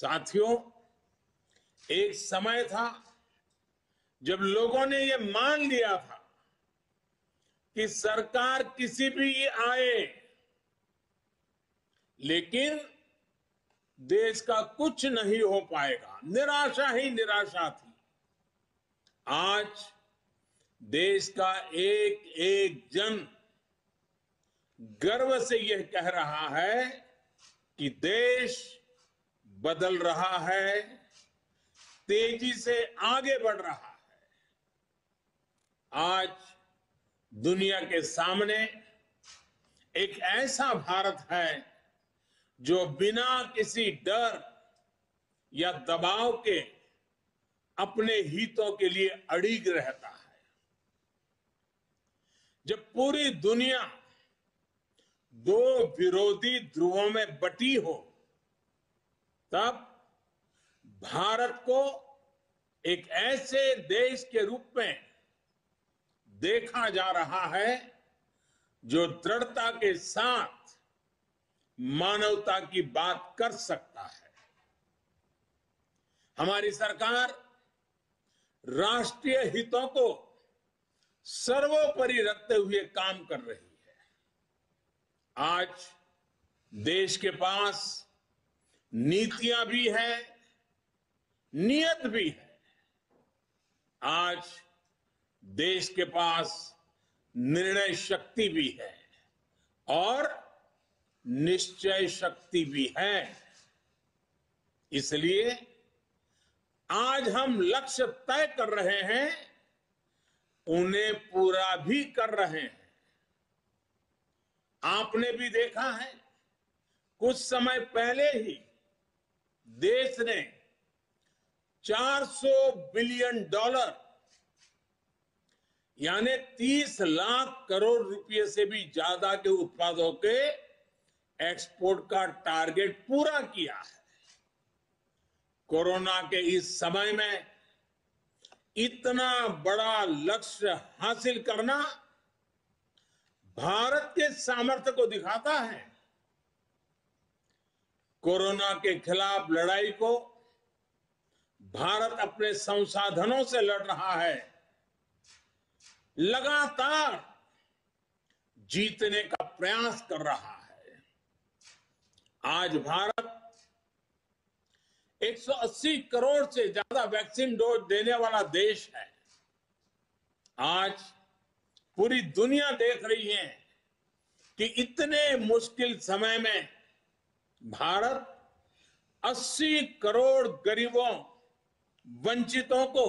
साथियों, एक समय था जब लोगों ने ये मान लिया था कि सरकार किसी भी आए, लेकिन देश का कुछ नहीं हो पाएगा। निराशा ही निराशा थी। आज देश का एक एक जन गर्व से यह कह रहा है कि देश बदल रहा है, तेज़ी से आगे बढ़ रहा है। आज दुनिया के सामने एक ऐसा भारत है जो बिना किसी डर या दबाव के अपने हितों के लिए अड़िग रहता है। जब पूरी दुनिया दो विरोधी ध्रुवों में बटी हो तब भारत को एक ऐसे देश के रूप में देखा जा रहा है जो दृढ़ता के साथ मानवता की बात कर सकता है। हमारी सरकार राष्ट्रीय हितों को सर्वोपरि रखते हुए काम कर रही है। आज देश के पास नीतियाँ भी है, नियत भी है। आज देश के पास निर्णय शक्ति भी है और निश्चय शक्ति भी है। इसलिए आज हम लक्ष्य तय कर रहे हैं, उन्हें पूरा भी कर रहे हैं। आपने भी देखा है, कुछ समय पहले ही देश ने 400 बिलियन डॉलर, यानी 30 लाख करोड़ रुपए से भी ज़्यादा के उत्पादों के एक्सपोर्ट का टारगेट पूरा किया है। कोरोना के इस समय में इतना बड़ा लक्ष्य हासिल करना भारत के सामर्थ्य को दिखाता है। कोरोना के खिलाफ लड़ाई को भारत अपने संसाधनों से लड़ रहा है। लगातार जीतने का प्रयास कर रहा है। आज भारत 180 करोड़ से ज़्यादा वैक्सीन डोज देने वाला देश है। आज पूरी दुनिया देख रही है कि इतने मुश्किल समय में भारत 80 करोड़ गरीबों, वंचितों को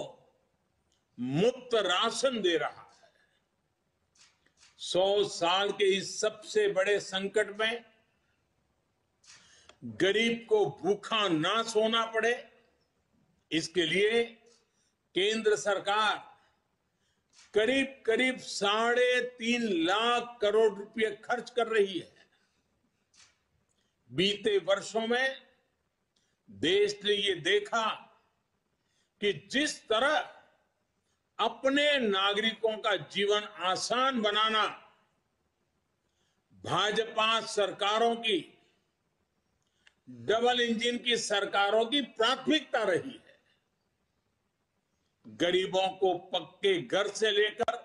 मुफ़्त राशन दे रहा है। सौ साल के इस सबसे बड़े संकट में गरीब को भूखा ना सोना पड़े। इसके लिए केंद्र सरकार करीब करीब साढ़े तीन लाख करोड़ रुपए खर्च कर रही है। बीते वर्षों में देश ने ये देखा कि जिस तरह अपने नागरिकों का जीवन आसान बनाना भाजपा सरकारों की, डबल इंजन की सरकारों की प्राथमिकता रही है। गरीबों को पक्के घर से लेकर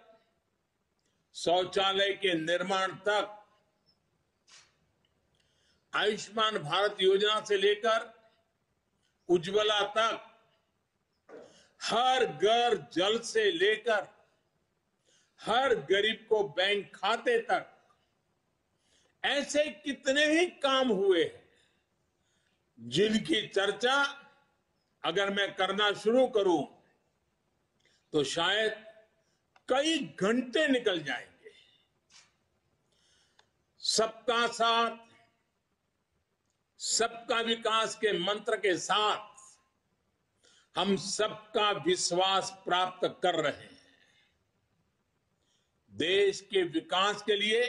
शौचालय के निर्माण तक आयुष्मान भारत योजना से लेकर उज्ज्वला तक, हर घर जल से लेकर, हर गरीब को बैंक खाते तक, ऐसे कितने ही काम हुए हैं, जिनकी चर्चा अगर मैं करना शुरू करूँ तो शायद कई घंटे निकल जाएँगे। सबका साथ सबका विकास के मंत्र के साथ हम सबका विश्वास प्राप्त कर रहे हैं। देश के विकास के लिए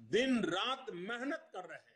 दिन रात मेहनत कर रहे हैं।